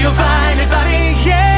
you'll find it funny, yeah.